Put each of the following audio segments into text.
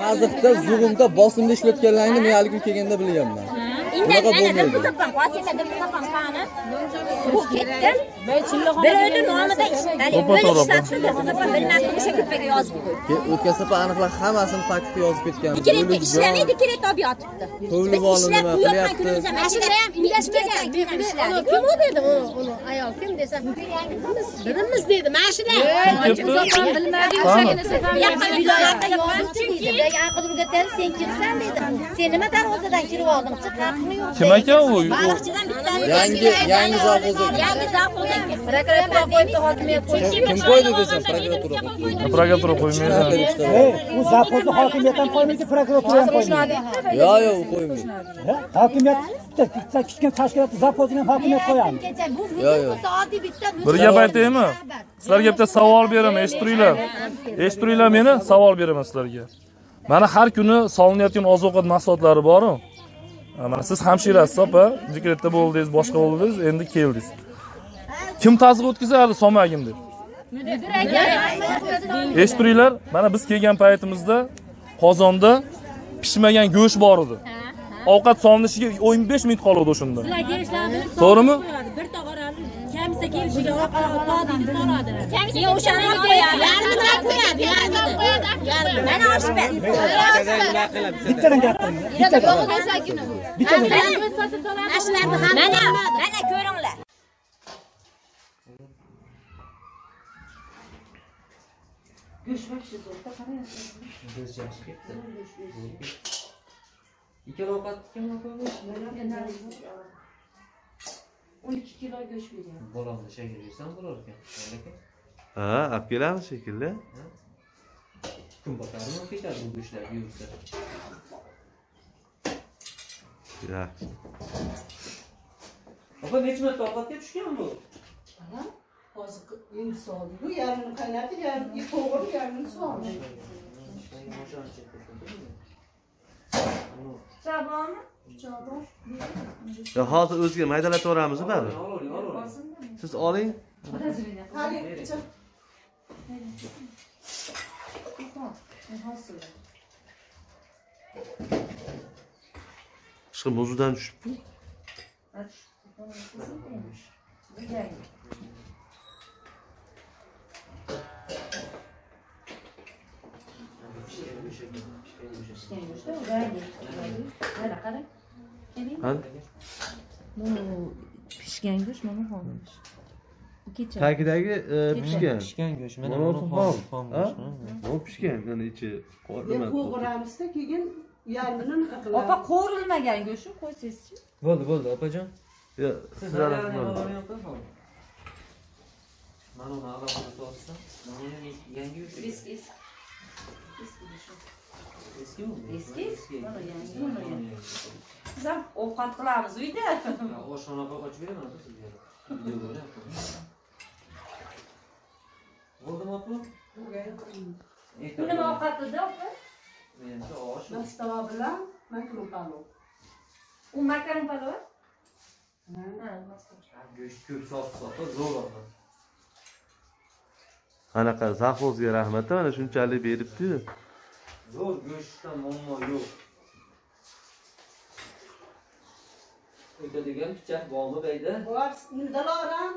qaziqda zug'umda bosimda ishlatganlaringni men haligi kelganda bilganman. Indan Bunaqa mana bo'lmaydi. dil topgan, Qosima dil topgan qani. Bu ketdim. Bir oyda nomida ishlar. To'ppa Böyle to'g'ri. ishlatdim. Bilmasdim, o'sha ko'paga yozib qo'ydim. Ke- o'tgan safar aniqlab hammasini faktni yozib ketgan Dekretda O'lik jon, ishlamaydi, dekret olib yotibdi. To'yli Biz bolani ishlab nima bu yoqdan qilyapti? kunimiz ham mana shunda ham indashmagan. Keyin ishladik. kim u dedi u uni ayol kim desam birimiz dedi mana shular sen kimsan dedi sen nima darvozadan kirib olding chiq haqqini yo'q Kim ekan u? U- Yangi- yangi zavxoz ekan. yangi zavxoz prokuratura qo'yibdi hokimiyat kim qo'ydi desam prokuratura qo'ydi. Prokuratura qo'ymaydi. bu zavxozni hokimiyat ham qo'ymaydi prokuratura ham qo'ymaydi yo'q yo'q u qo'ymaydi hokimiyat bitta bitta kichkina tashkilot zavxozni ham hokimiyat qo'yadi yo'q yo'q oddiy bitta Bir gap aytaymi? Sizlarga bitta savol beraman, eshitturinglar. Eshitturinglar meni, savol beraman sizlarga. Mana har kuni solinayotgan oziq-ovqat mahsulotlari bor-ku. Mana siz hamshirasiz, opa, dekretda bo'ldingiz, boshqa bo'ldingiz, endi keldingiz. Kim tazg'iq o'tkazadi somagim deb? Eshitturinglar, mana biz kelgan paytimizda qozonda pishmagan go'sht bor edi. Ovqat solinishiga 15 minut qoluvdi o'shanda. To'g'rimi? bir bizdeki bu cevap almadı sonra Ya uşağına koyar. Yargıdan koyar. Yargıdan koyar. Ben hoş ben. Bir tane yaptım. Bir tane yaptım. Bir tane yaptım. Bana, bana görünler. Göçmek için zorunda kanayasın. Hani Göz yaşı gitti. İki avukat kim avukat? Neler? Neler? 12 kilo göç veriyor. Bulan dışa girirsen bulurken. Ha, akgüler mi şekilde? Tüm bakarım akıcar bu güçler yürürse. Güzel. Baba Necmet Babat diye düşüyor mu? Ana, bazı yeni soğudu. Yarın kaynadı, yarın yıkılır, yarın soğudu. Sabah mı? Ya hazır özgür maydalata toramızı bari. Siz oling. Hadi. Aşkım bozudan düşüp mü? Pişken yumuşak. Pişken yumuşak. Pişken yumuşak. Hadi kara. Qani pishgan go'sht mana xomish kecha tagidagi pishgan pishgan go'sht mana buni xom. xom go'sht bu pishgan mana ichi nima qo'g'ramizda keyin yarmini opa qilamiz qo'rilmagan go'shtni qo'ysangizchi bo'ldi bo'ldi opajon Yo, siz sizlar opa mana uni alohida uni yangi go'sht eski eski eskimi bu? Eski? eski Mana yangi, mana yangi. biz ham ovqat qilamiz uyda oshxonaga ochib beraman sizga bo'ldimi opa bu nima ovqatida opa menimcha osh mastava bilan makaron palov u makaron palov ha go'sht ko'p sotib sotib zo'r opa qanaqa zavxozga rahmat mana shunchalik beribdi zo'r go'shtdan muammo yo'q o'tadigan pichoq bormi qayda bor diloram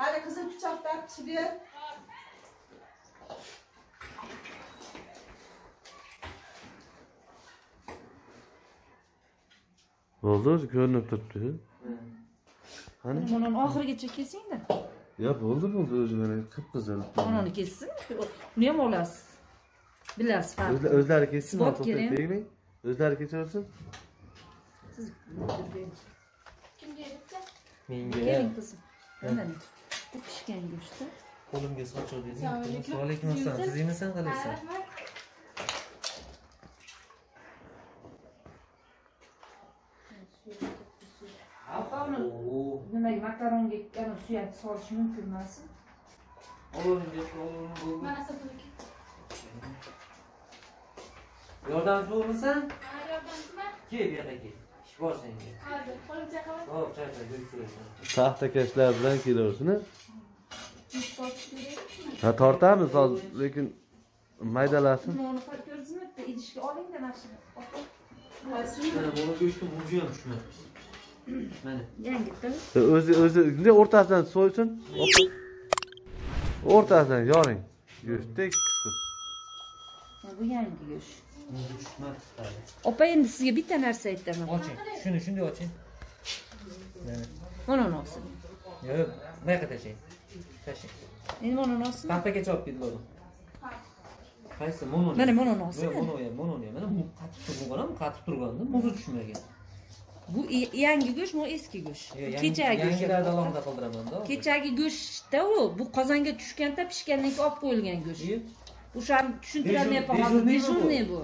hali qizil pichoqdan pishib ber bo'ldi o'zi ko'rinib turibdi qani mana oxirigacha kesingda yo bo'ldi bo'ldi o'zi mana qip qizil onani kessin uni ham olasiz bilasiz farqini O'zla- o'zlari kessin Isbot to'xtab kerak. tegmang o'zlari kechaversin siz menga keling qizim mana bu pishgan go'shtda qo'limga sochiq deding alaykum assalom siz yemasan qalaysan opa uni Oo, nimaga makaronga yana suyak solish mumkin emas olavering deb olavering bo'ldi yordamchi bo'lmisan kel bu yoqqa kel. Ish bor senga hop chayqa go'sht so'raysan taxtakashlar bilan kelaversin ha tortamiz hozir lekin maydalasin. Uni ko'rsinizmi? Idishga oling-da mana shuni. Mana buni go'shtni muzi ham. Mana. Yangitda. o'zi o'zi bunday o'rtasidan so'ysin. O'rtasidan yoring. Go'shtdek qisqib. Bu yangi go'sht. Opa endi sizga bitta narsa aytaman. Oching. Shuni shunday oching. Mana. Nosini. Yo'q, bu yoqqa tashlang. Tashlang. Endi mana nosini. Paxtagacha olib ketib bo'ldi. Qaysi? Mono. Mana mono nosi. Yo'q, mono mono. Mana bu qatib turgan qatib turganda muzi tushmagan. Bu yangi go'sht, bu eski go'sht. Kechagi go'sht. Yangilarni alohida qildiramanda. Kechagi go'shtda u bu qozonga tushganda pishgandan keyin olib qo'yilgan go'sht. O'shani tushuntirolmayapman hozir. Dejurniy bu.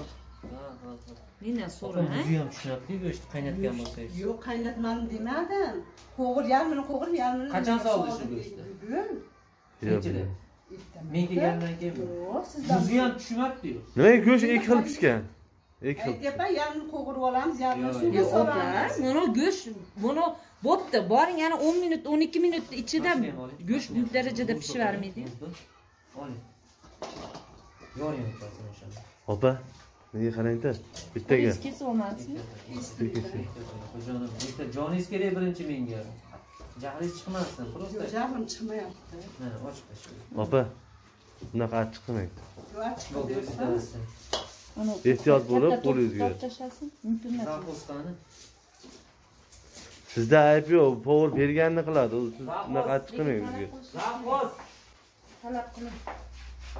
Mendan so'ra, muzi ham tushunarli go'sht qaynatgan bo'lsangiz. Yo'q qaynatmadim demadim. Qo'g'ir yarmini qo'g'ir yarmini. Qachon soldi shu go'shtni? Bugun. Nechida? Men kelgandan keyin. Yo'q, sizdan. Muzi ham tushmabdi-yu. nimaga go'sht ikki xil pishgan ikki xil Aytyapman, yarmini qo'g'irib olamiz, yarmini suvga solamiz. mana go'sht, mana bo'pti. Boring yana 10 minut, 12 minut ichida go'sht bu darajada pishivermaydi. Oling. Yoring o'rtasini o'shani. opa menga qarangda bittaga Qo'lingiz kesib olmadingizmi? Xo'janim, bitta joningiz kerak birinchi menga. Jahlingiz chiqmasin, просто. jahlim chiqmayapti. Mana ochib tashlang. opa bunaqa achchiq qilmang Ehtiyot bo'lib, qo'lingizga. tashlasin. Mumkin emas. Zaposkani. sizda ayb yo'q povur berganini qiladi u siz bunaqa achchiq qilmang bizga. Talab qiling.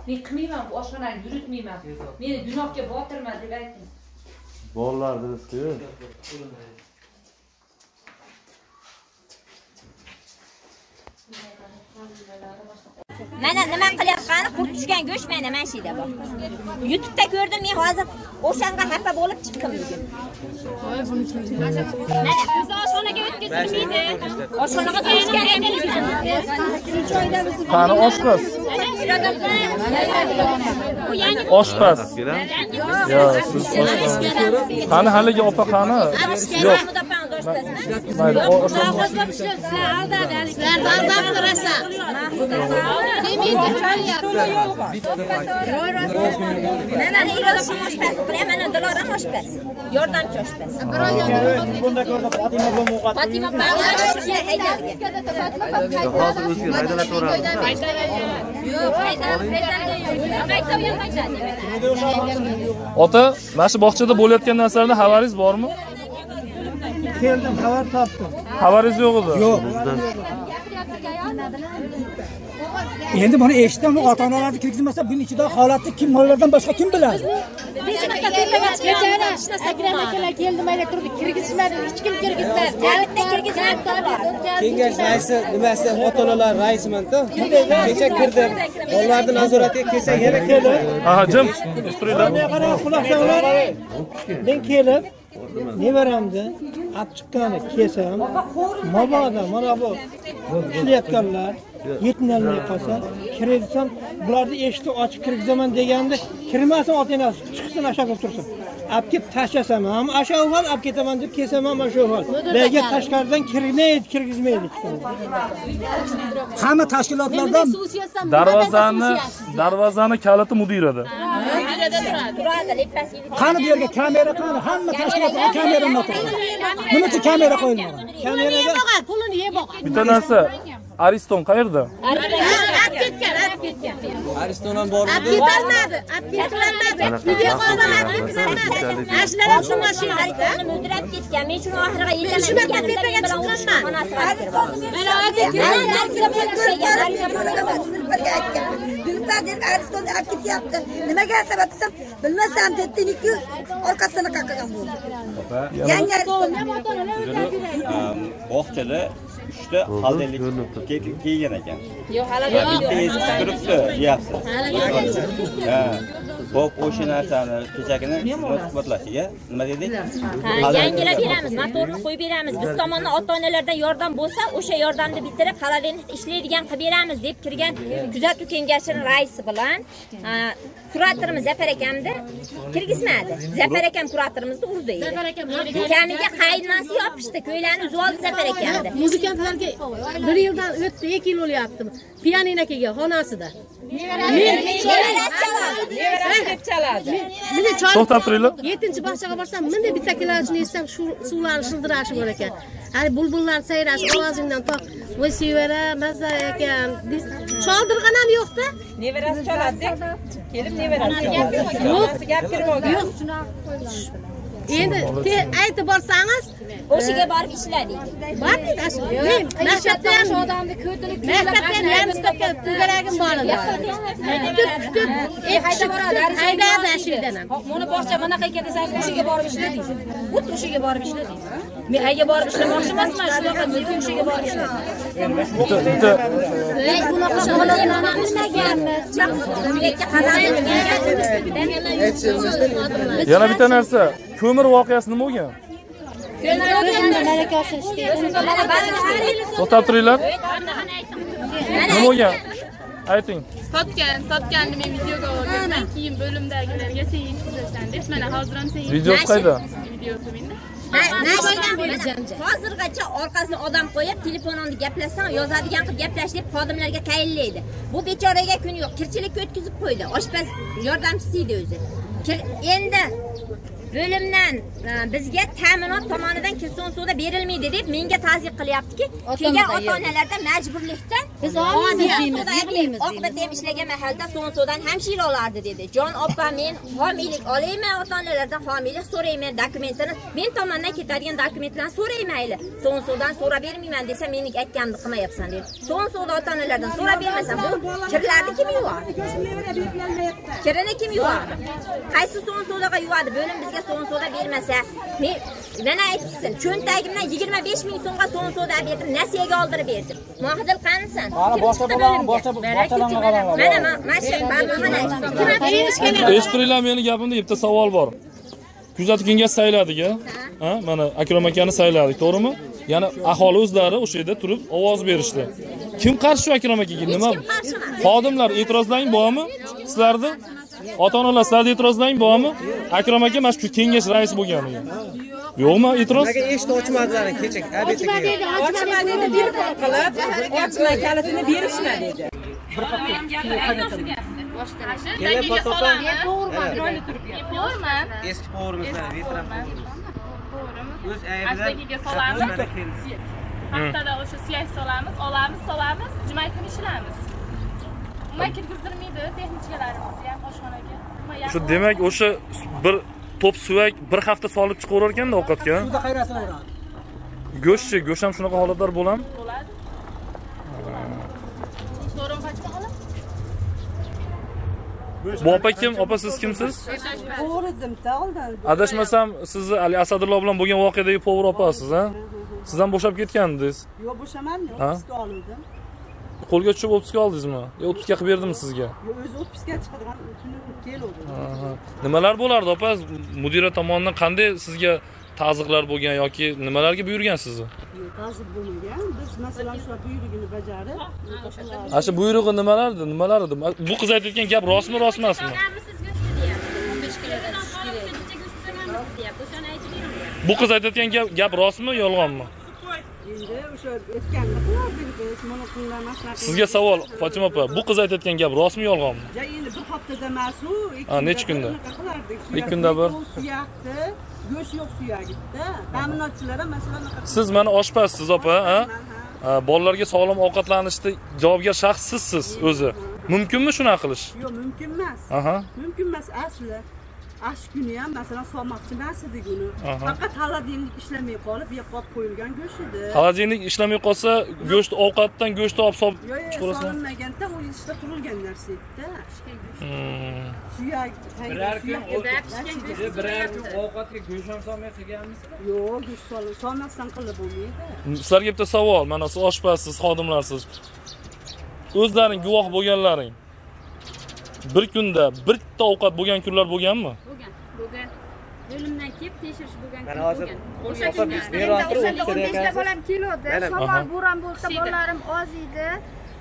Men qilmayman bu oshxonani yuritmayman. Meni gunohga botirma deb ayting. bolalarni rizqiyu Mana nima qilyapgani qurt tushgan go'sht mana mana shu yerda bor. YouTube'da ko'rdim men hozir o'shanga xafa bo'lib chiqdim bugun. Mana biz oshxonaga o'tkazilmaydi. Oshxonaga qo'yishgan qani oshpaz oshpaz yo'q. Siz oshpaz qani haligi opa qani? Yo'q mayli o- oshpaz Mana Iroda oshpaz, mana Dilora oshpaz. Yordamchi oshpaz. Fatima hozir o'ziga Yo'q. Maktab ota mana shu bog'chada bo'layotgan narsalardan xabaringiz bormi keldim xabar topdim xabaringiz yo'q edi yo'q o'zidan endi buni eshitdim ota onalarni kirgizmasa buning ichida holatni kim mollardan boshqa kim biladi akalar keldi mayli turdi kirgizishmadi hech kim kirgizmadi Javitda kirgizmabdi. kengash raisi nimasi ota onalar raisimanda kecha kirdim bolalarni nazoratiga kelsak yana kelib aha jim turinglar qarang quloqchinlar men kelib nevaramni olib chiqqani kelsam mabodo mana bu ishlayotganlar yetolmay qolsa kirgizsam bularni eshikni ochib kirgizaman deganda kirmasin ota onasi chiqsin asha bo'lib tursin. Olib kelib tashlasam ham asha hol olib ketaman deb kelsam ham asha hol lekin tashqaridan kirmaydi kirgizmaydi. Hamma tashkilotlardan darvozani darvozani kaliti mudirada. Qani bu yerga kamera qani? Hamma tashkilotlar kamera o'tiradi nima uchun kamera qo'yilmagan kameraga pulini yeb olgan bitta narsa ariston qayerda? Olib ketgan olib ketgan ariston ham bor olib ketolmadi olib ketolmadi video qolgan olib ketolmadi ashlar ham shu mashinada mudrab ketgan. Men shuni oxiriga yetaman Shu deganimda tepaga chiqqanman. mana olib aristonni olib ketyapti. Nimaga sabab desam bilmasam dediniku orqasidan qaqagan bo'ldi. Yangi ariston. Bog'chada uchta holdenlik kiygan ekan bitta turibdi deyapsiz ha Xo'p, o'sha narsani kechagina isbotlashiga nima dedik? Yangilab beramiz, motorni qo'yib beramiz. Biz tomondan ota-onalardan yordam bo'lsa, o'sha yordamni bitirib, xolodilnik ishlaydigan qilib beramiz deb kirgan kuzatuv kengashining raisi bilan kuratorimiz Zafar akamni kirgizmadi. Zafar akam kuratorimizni urdi. Zafar akam Kamiga qaynonasi yopishdi, ko'ylani uzib oldi Zafar akamni. muzikantlarga bir yildan o'tdi ikki yil bo'lyapti pianinoga xonasida to'xtab turinglar yettinchi bog'chaga borsam bunday bitta kilojini yesam shu suvlarni shildirashi bor ekan hali bulbullar sayrashi ovozingdan to voy sevara maza ekan choldirg'an ham yo'qda nevarasi choladi kelib nevarasi yo'q gap kirmagan yo'q endi aytib borsangiz o'shaga borib ishla deydi bor deydi maktabda ham maktabda ham yarim stopga to'garagim bor edi kutib kutib haydab boradi haydardi shu yerdan ham mana bog'cha bunaqa ekan desangiz o'shaga borib ishla deydi xuddi o'shaga borib ishla deydi men ayga borib ishlamoqchi emasman shunaqa lekin o'shaga borib ishla bitta bunaqa bolalarni ishlaganmiz yana bitta narsa ko'mir voqeasi nima bo'lgan? To'xtab turinglar. Nima bo'lgan? Ayting. Sotgan sotganni men videoga olgandan keyin bo'limdagilarga sen yetkazasan deb mana hozir ham sen videosi qayda videosi menda hozirgacha orqasidan odam qo'yib telefonini gaplashsang yozadigan qilib gaplash deb xodimlarga tayinlaydi. Bu bechoraga kun yo'q kirchilikka o'tkazib qo'ydi. Oshpaz yordamchisi edi o'zi. Endi bo'limdan e, bizga ta'minot tomonidan kilson suvda berilmaydi deb menga tazyiq qilyaptiki. Kelgan ota onalardan majburlikdan biz oqbatda ham ishlagan mahalda so'ng suvdan hamshira olardi dedi. Jon opa men homiylik olayman ota onalardan homiylik so'rayman dokumentini. Men tomondan ketadigan dokumentlarni so'rayman mayli. So'ng suvdan so'rab bermayman desa meni aytganimni qilmayapsan dedi. So'ng suvda ota onalardan so'rab bermasam bu kirlarni kim yuvadi kirini kim yuvadi qaysi so'ng suvdaga yuvadi bo'lim bizga so'ng suvda bermasa men mana aytsin cho'ntagimdan yigirma besh ming so'mga so'ng suvda berdim nasiyaga oldirib berdim mohidil qanisan Mana boshqa bolam, boshqa boshqalarga qarang. mana ma- mana shu eshitdiringlar meni gapimda bitta savol bor kuzatuv kengashi sayladik a Ha, mana akrom akani sayladik to'g'rimi yana aholi o'zlari o'sha yerda turib ovoz berishdi kim qarshi shu akrom akaga nima xodimlar e'tirozlaring bormi sizlarni ota onalar sizlarni e'tirozlaring bormi akrom aka mana shu kengash raisi bo'lganiga yo'qmi e'tiroz Nimaga eshik ochmadilar kecha obedga kelgan. ochma dedi telefon qilib ochma kalitini berishma dedi to'g'riman Eski povrimizdan veteran O'z Ashtagiga solamiz haftada o'sha suyak solamiz olamiz solamiz juma kuni ishlaymiz umuman kirgizdirmaydi Yaqin- demak o'sha bir to'p suyak bir hafta solib chiqaverar ekanda ovqatga? Suvda qayrataveradi go'shtchi go'sht ham shunaqa holatlar bo'ladimi bo'ladi. Bu opa kim? opa siz kimsiz? Adashmasam sizni ali asadullo bilan bo'lgan voqeadagi povur opasiz a siz ham bo'shab ketgandingiz. Yo'q, bo'shaman, yo'q, Ha? Qo'lga tushib o'ttiska oldingizmi? Yo o'ttiska qilib berdimi sizga. Yo'q, o'zi chiqadigan kuni keluvdi. Aha. nimalar bo'lardi opa? Mudira tomonidan qanday sizga ta'ziqlar bo'lgan yoki nimalarga buyurgan sizni? Yo'q, ta'zir bo'lmagan. Biz masalan shular buyrugini bajarib, ana shu buyrug'i nimalar edi nimalar edi bu qiz aytayotgan gap rostmi rost emasmi bu qiz aytayotgan gap gap rostmi yolg'onmi endi o'sha aytganini qilardik biz. Mana kunlar maslahat. sizga savol fotima opa bu qiz aytayotgan gap rostmi yolg'onmi endi bir haftada emas-u, necha kunda? qilardik. Ikki kunda bir? Suyakdi, go'sht yo'q suyagida. Ta'minotchilar ham masalan siz mana oshpazsiz opa bolalarga sog'lom ovqatlanishni javobgar shaxs sizsiz o'zi mumkinmi shunaqa qilish Yo'q, mumkin emas. Mumkin emas asli. Ash kuni ham masalan solmoqchi emas edik uni. Aha. Faqat xolodilnik ishlamay qolib, yo'q qolib qo'yilgan go'sht edi. xolodilnik ishlamay qolsa go'sht ovqatdan go'shtni olib solib Yo'q, yo'q, chiqarasizmi solinmaganda u idishda turilgan narsa edi-da. Suyak, Biror kun biror kun ovqatga go'sht ham solmay qilganmisizlar Yo'q, go'sht sol- solmasdan qilib bo'lmaydi. sizlarga bitta savol mana siz oshpazsiz xodimlarsiz o'zlaring guvoh bo'lganlaring bir kunda bitta ovqat bo'lgan kunlar bo'lganmi? Bo'lgan bo'lgan. Bo'limdan kelib tekshirish bo'lgan Mana hozir o'sha kunda o'n beshta bolam keluvdi shamol bo'ron bo'lsa bolalarim oz edi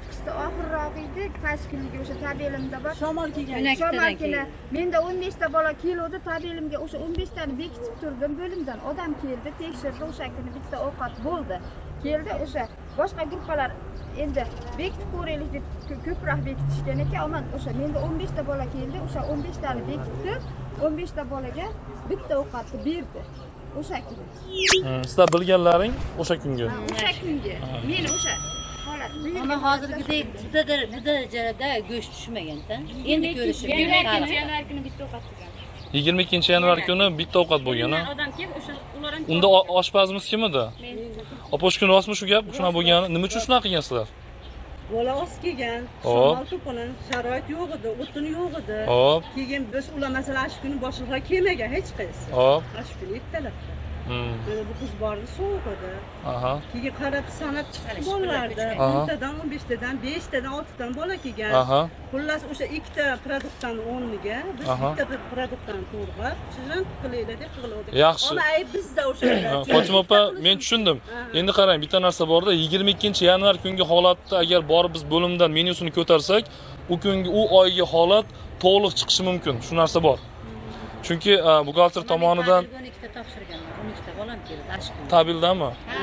qishda oxirroq edi qaysi kunligi o'sha tabelimda bor? Shamol kelgan. shamol kuni menda o'n beshta bola keluvdi tabelimga o'sha o'n beshtani bekitib turdim bo'limdan odam keldi tekshirdi o'sha kuni bitta ovqat bo'ldi. Keldi o'sha boshqa gruppalar endi bekitib ko'raylik deb ko- ko'proq bekitishgan ekan aman o'sha menda o'n beshta bola keldi. O'sha o'n beshtani bekitib o'n beshta bolaga bitta ovqatni berdi. O'sha kuni. Sizlar bilganlaring o'sha kungi o'sha kungi meni o'sha holat Ama hozirgidek dar- bu darajada go'sht tushmaganda. Endi ko'rishim. yanvar kuni bitta ovqat yigirma ikkinchi yanvar kuni bitta ovqat bo'lgan odam kelib o'sha ularni unda oshpazimiz kim edi? Opa kuni rostmi shu gap shunaqa bo'lgani nima uchun shunaqa qilgansizlar? Bola oz kelgan shamol to'pini sharoit yo'q edi o'tin yo'q edi. Hop. keyin biz ular masalan shu kuni boshliqlar kelmagan hech qaysi. Hop. mana shu kuni ertalabda Mana bu qiz bordi sovuq edi aha. Keyin qarab sanab chiqdi bolalarni Aha. o'ntadan o'n beshtadan beshtadan oltidan bola kelgan Aha. xullas o'sha ikkita produktdan o'rniga biz Aha. bitta produktdan to'g'rab shundan qilaylik deb Yaxshi. ona ayb bizda o'sha Ha, Fotima opa men tushundim endi qarang bitta narsa borda yigirma ikkinchi yanvar kungi holatda agar borib biz bo'limdan menyusini ko'tarsak u kungi u oygi holat to'liq chiqishi mumkin. Shu narsa bor chunki a, buxgalter tomonidan 12 ta topshirganman. 12 ta bolam keldi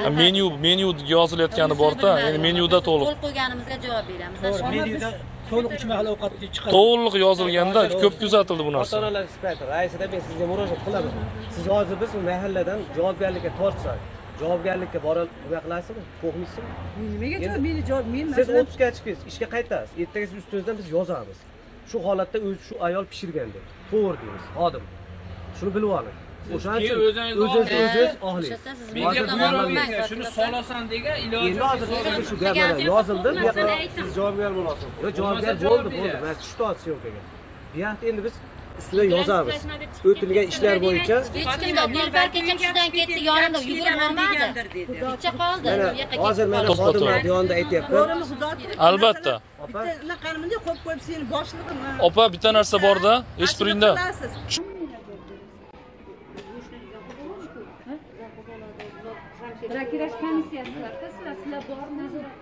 Ha. menyu menyu yozilayotgani borda endi menyuda to'liq. Qo'l qo'yganimizga javob beramiz. To'g'ri, menyuda to'liq uch mahal ovqat chiqadi. to'liq yozilganda ko'p kuzatildi bu narsa? Ota onalar inspektor raisida men sizga murojaat qilaman. Siz hozir biz mahalladan javobgarlikka tortsak javobgarlikka borib nima qilasizmi? Qo'rqmaysizmi nimaga javob meni javob men siz o'ttizga chiqingiz ishga qaytasiz. Ertaga siz ustingizdan biz yozamiz shu holatda o'zi shu ayol pishirgan deb to'g'ri deymiz xodim. Shuni bilib oling. O'shaning uchun o'zingiz o'zingiz bergan, shuni solasan degan iloji hozir shu gap mana yozildi bu yoqqa siz javobgar bo'lasiz yo'q javobgar bo'ldi. bo'ldi mana tushdi syomkaga bu yoqda endi biz ustidan yozamiz o'tilgan ishlar bo'yicha Hech kim yo'q. Nilufar kecha tushidan ketdi, yonimda yugurib bormadi. Kecha qoldi. Hozir mana xodimlarni yonida aytyapman albatta. Bitta qo'yib qo'yib seni boshlig'im opa bitta narsa borda eshitib turingda Sizlar sizlar borib nazorat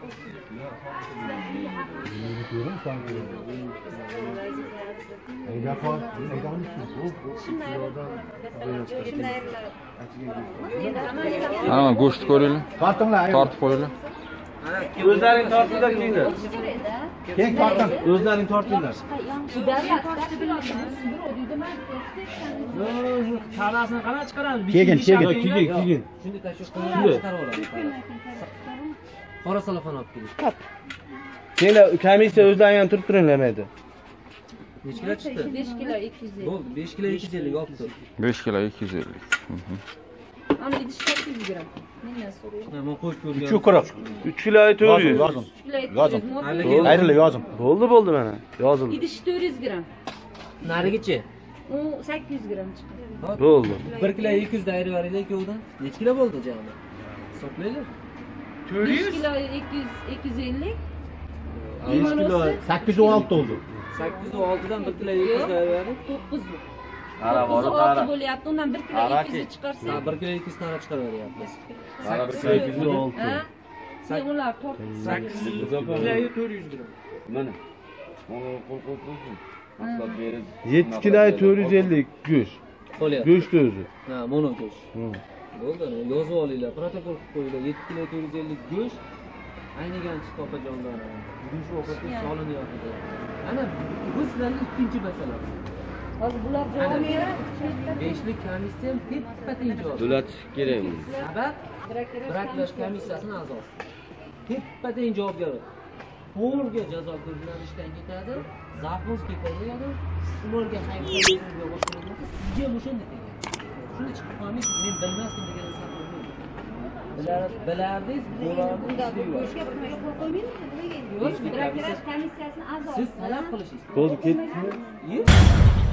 Ana go'sht ko'ringlar. Tortinglar. Tortib qo'yinglar. O'zlaring tortinglar kiyinglar keyin tortin o'zlaring tortinglar tanasini qanaqa chiqaramiz Keyin, keyin. Keyin, keyin. shunday tashviq Shunday. qilib qora salofan olib keling keyin komissiya o'zlaring ham turib turinglar mayda nechi kilo chiqdi 5 kilo 250. bo'ldi besh kilo ikki yuz ellik olib tur 5 kilo 250. Mhm. Ana idish 800 gramm. Mendan so'rayman. man qo'yib ko'rgan uch quruq uch kilo to'rt yuz Uch kilo 200 model. ayrilib yozim bo'ldi bo'ldi mana yozildi Idish 400 gramm. narigichi U 800 gramm chiqadi. bo'ldi bir kilo ikki yuzda ayirib yuboringlar ikkovidan nechi kilo bo'ldi jami hisoblaylik 5 kilo 200 250. besh kilo sakkiz yuz olti bo'ldi sakkiz yuz oltidan bir kilo ikki yuzda ayirib yuboring 900. Qara, borib, qara. bo'lyapti. Undan 1 kilo Qara, 200 chiqarsa. Ha, bir kilo ikki yuz tana chiqarib yuboryapmiz Qara, bir kilo ikki yuz olti. Ha? Sen ular tort. sakkiz kiloyu to'rt yuz gramm mana. Yetti kilo to'rt yuz ellik go'sht. Qo'lyapti. go'sht o'zi. Ha mono go'sht. Bo'ldi yozib olinglar. Protokol qilib qo'yinglar. Yetti kilo to'rt yuz ellik go'sht. Aynigan chiqdi opajonlar bugun shu ovqatga solinyapti. Ana bu sizlarni ikkinchi masala Hozir bular javob beradi. beshlik komissiya teppa teng javob to'latish kerakmi sabab biraklash komissiyasini a'zosi teppa teng javobgar. To'g'riga jazo ko'zlanishdan ketadi zapusga qo'yiladi ularga sizga o'shanda tegan shuni chiqib qolmaysiz men bilmasdim degan bilardingiz bo'lardi siz talab qilishingiz bo'ldi ketdi. Yo'q.